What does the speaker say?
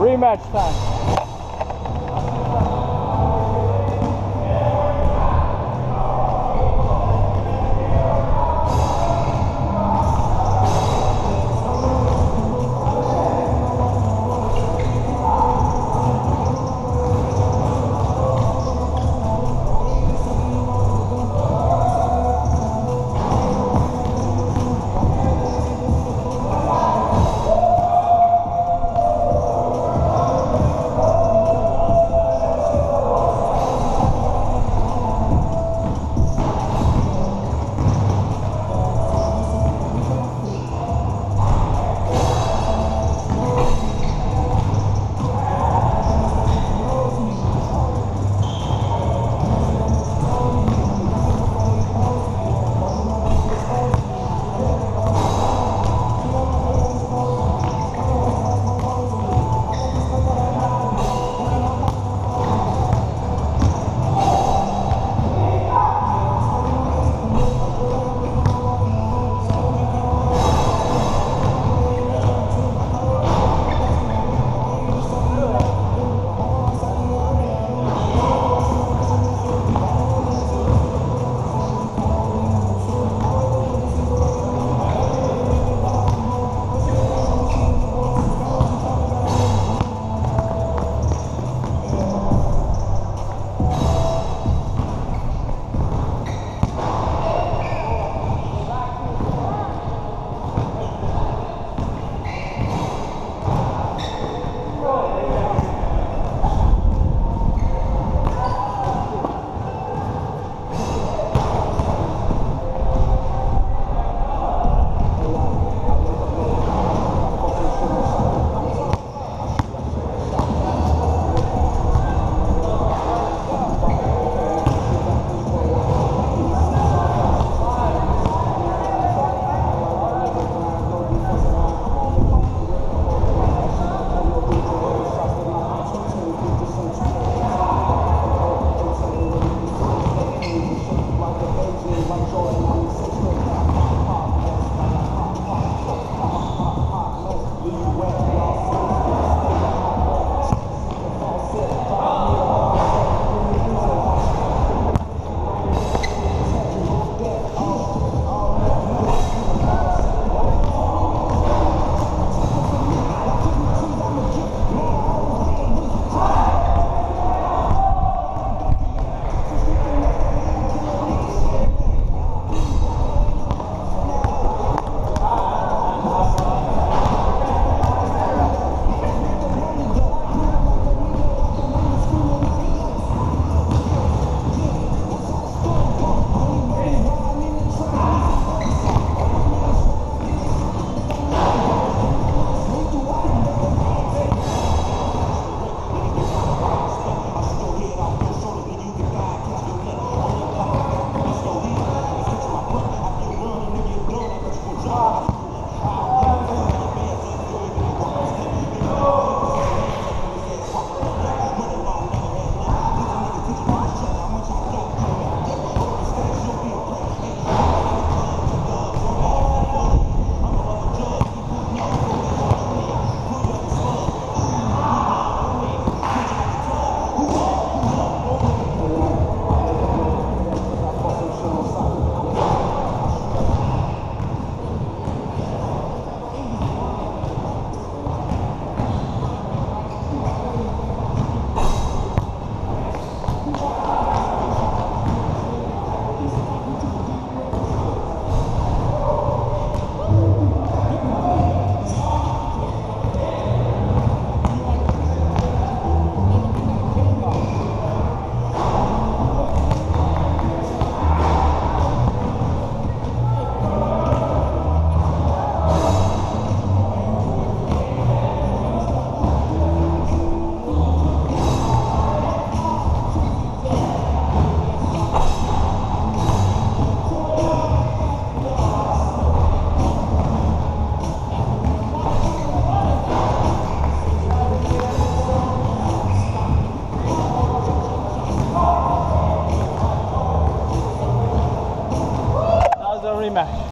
Rematch time.